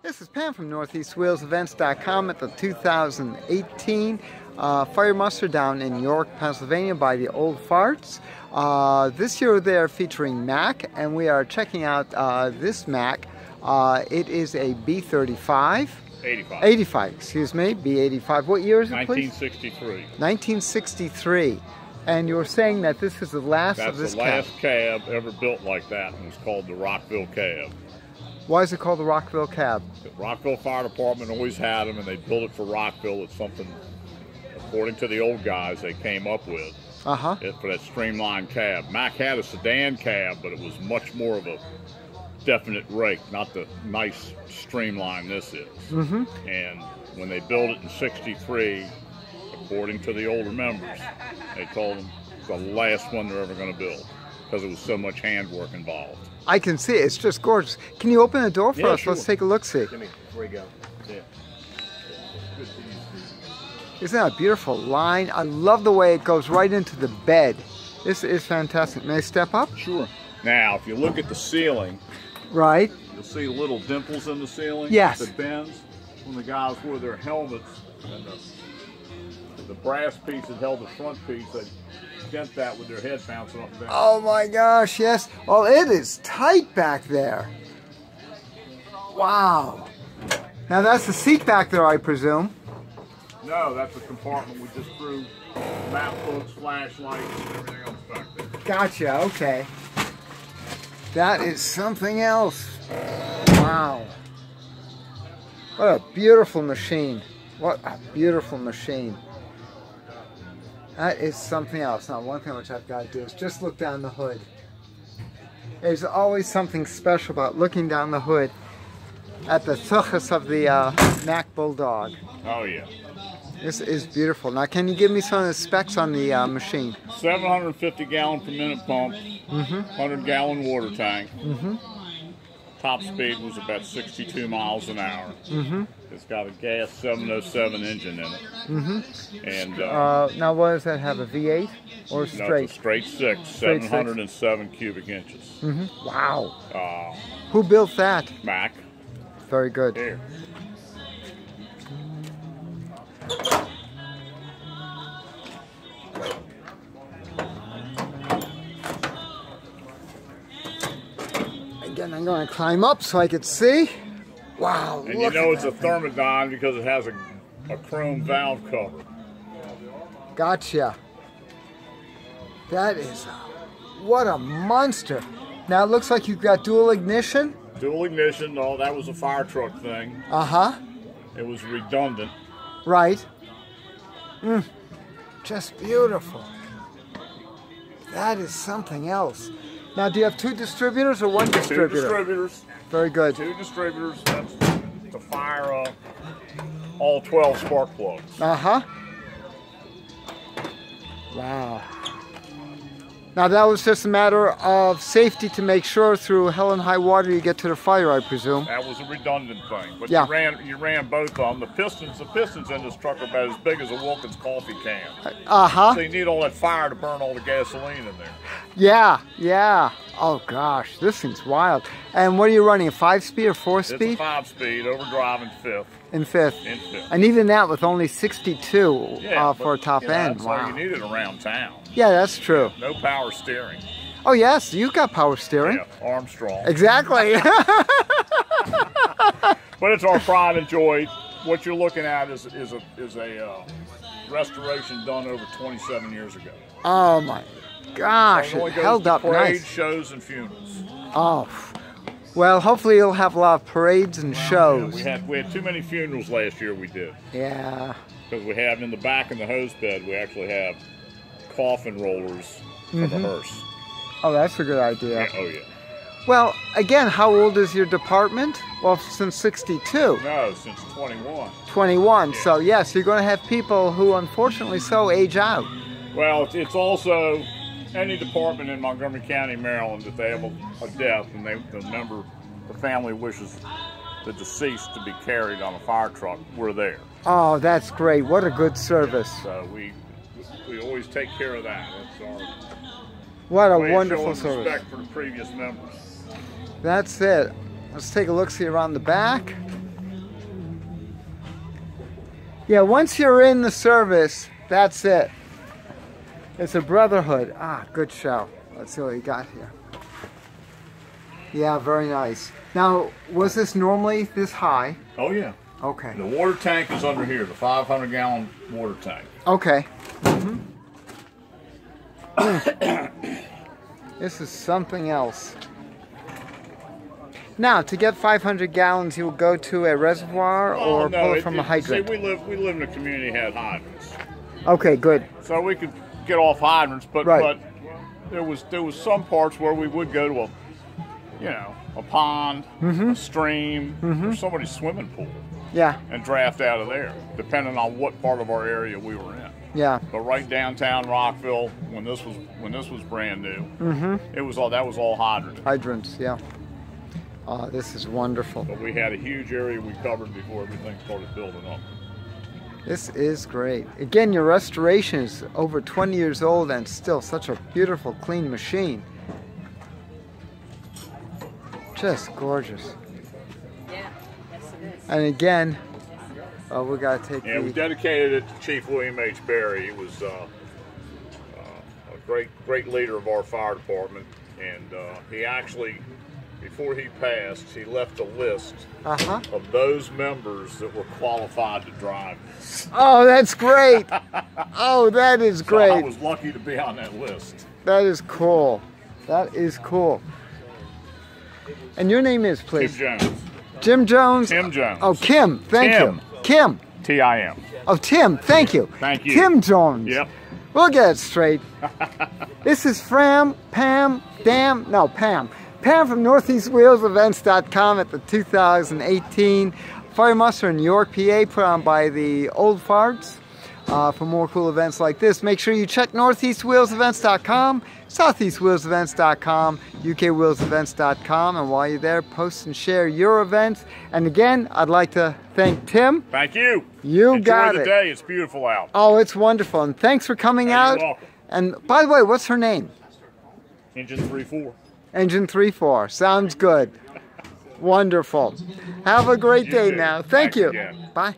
This is Pam from NortheastWheelsEvents.com at the 2018 uh, Fire Muster down in York, Pennsylvania by the Old Farts. Uh, this year they're featuring Mack and we are checking out uh, this Mack. Uh, it is a B35. 85. 85, excuse me, B85. What year is it, please? 1963. 1963. And you were saying that this is the last That's of this cab. That's the last cab. cab ever built like that, and it's called the Rockville Cab. Why is it called the Rockville Cab? The Rockville Fire Department always had them, and they built it for Rockville. It's something, according to the old guys, they came up with Uh-huh. it for that streamlined cab. Mack had a sedan cab, but it was much more of a definite rake, not the nice streamline this is. Mm-hmm. And when they built it in 63, according to the older members, they told them the last one they're ever going to build because it was so much handwork involved. I can see it. It's just gorgeous. Can you open the door for Yeah, us? sure. Let's take a look see. Before you go. Yeah. Isn't that a beautiful line? I love the way it goes right into the bed. This is fantastic. May I step up? Sure. Now, if you look at the ceiling, Right. you'll see little dimples in the ceiling. Yes. The bends when the guys wore their helmets and the, the brass piece that held the front piece, they that with their head bouncing and down. Oh my gosh, yes. Well, it is tight back there. Wow. Now that's the seat back there, I presume. No, that's a compartment we just threw map books, flashlights, and everything else back there. Gotcha, okay. That is something else. Wow. What a beautiful machine. What a beautiful machine. That is something else. Now, one thing which I've got to do is just look down the hood. There's always something special about looking down the hood at the tuchus of the uh, Mack Bulldog. Oh yeah. This is beautiful. Now, can you give me some of the specs on the uh, machine? 750 gallon per minute pump, Mm-hmm. 100 gallon water tank. Mm-hmm. Top speed was about 62 miles an hour. Mm-hmm. It's got a gas 707 engine in it. Mm-hmm. And uh, Uh, now, what does that have? A V8 or no, straight? it's a straight six, Straight six. 707 cubic inches. Mm-hmm. Wow. Uh, Who built that? Mack, Very good. here. Again, I'm going to climb up so I could see. Wow. And you know it's a. Thermodyne because it has a, a chrome valve cover. Gotcha. That is a, what a monster. Now it looks like you've got dual ignition. Dual ignition, no, that was a fire truck thing. Uh huh. It was redundant. Right. Mm. Just beautiful. That is something else. Now, do you have two distributors or one distributor? Two distributor? distributors. Very good. Two distributors. That's to fire up all 12 spark plugs. Uh huh. Wow. Now that was just a matter of safety to make sure through hell and high water you get to the fire, I presume. That was a redundant thing. But Yeah. you ran you ran both of them. The pistons the pistons in this truck are about as big as a Wilkins coffee can. Uh huh. So you need all that fire to burn all the gasoline in there. Yeah, yeah. Oh gosh, this thing's wild. And what are you running? A five speed or four It's a speed? five speed, overdrive in fifth. In fifth. In fifth. And even that with only 62 Yeah, uh, but, for a top you know, end. That's Wow. all you needed around town. Yeah, that's true. No power steering. Oh yes, you got power steering. Yeah, Armstrong. Exactly. But it's our pride and joy. What you're looking at is is a is a uh, restoration done over 27 years ago. oh my gosh, only it goes held up parades, nice. shows, and funerals. Oh, well, hopefully you'll have a lot of parades and Yeah, shows. we had we had too many funerals last year. We did Yeah. because we have in the back in the hose bed. We actually have coffin rollers from Mhm. a hearse. Oh, that's a good idea. Yeah, oh yeah. Well, again, how old is your department? Well, since 62, No, since 21. 21. So yes, you're going to have people who, unfortunately, so age out. Well, it's also any department in Montgomery County, Maryland, if they have a, a death and they the member, the family wishes the deceased to be carried on a fire truck, we're there. Oh, that's great. What a good service. So we we always take care of that. That's our What a wonderful service. respect for the previous members. That's it. Let's take a look see around the back. Yeah, once you're in the service, that's it. It's a brotherhood. Ah, good show. Let's see what we got here. Yeah, very nice. Now, was this normally this high? Oh yeah. Okay. The water tank is under here, the 500 gallon water tank. Okay. Mhm. this is something else. Now, to get 500 gallons, you'll go to a reservoir or oh, no, pull it it- from it- a hydrant. See, we live we live in a community that had hydrants, Okay, good. so we could get off hydrants. But Right. but there was there was some parts where we would go to a you know a pond, Mm-hmm. a stream, or somebody's swimming pool Yeah, and draft out of there, depending on what part of our area we were in. yeah. But right downtown Rockville, when this was when this was brand new, Mm-hmm. it was all that was all hydrant. Hydrants, yeah. Oh, this is wonderful. But we had a huge area we covered before everything started building up. This is great. Again, your restoration is over 20 years old and still such a beautiful, clean machine. Just gorgeous. Yeah, yes it is. And again, oh, we gotta take Yeah, we dedicated it to Chief William H. Berry. He was uh, uh, a great, great leader of our fire department, and uh, he actually, before he passed, he left a list uh-huh. of those members that were qualified to drive. Oh, that's great. Oh, that is So I great. was lucky to be on that list. That is cool. That is cool. And your name is, Tim please? Jones. Jim Jones? Tim Jones. Oh, Kim. Thank Tim. you. Kim. T I M. Oh, Tim. Thank you. Thank you. Tim Jones. Yep. We'll get it straight. this is Fram, Pam, Dam, no, Pam. Pam from NortheastWheelsEvents.com at the 2018 Fire Muster in York, PA, put on by the Old Farts. Uh, for more cool events like this, make sure you check NortheastWheelsEvents.com, SoutheastWheelsEvents.com, UKWheelsEvents.com, and while you're there, post and share your events. And again, I'd like to thank Tim. Thank you. You Enjoy got the it. day. It's beautiful out. Oh, it's wonderful, and thanks for coming Hey, you're out. welcome. And by the way, what's her name? Engine three four. Engine 3-4. Sounds good. Wonderful. Have a great day now. Thank you. Bye.